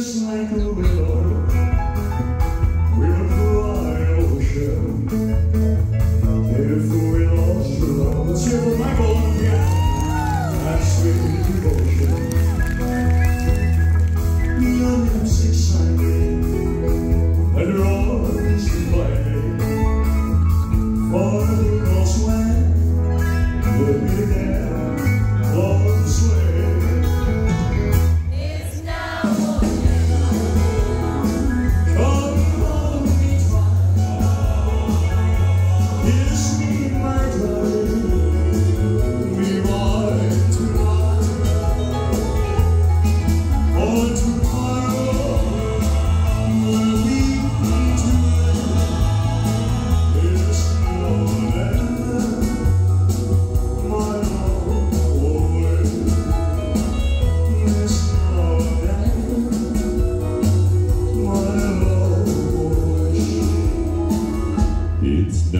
just like a river with a dry ocean.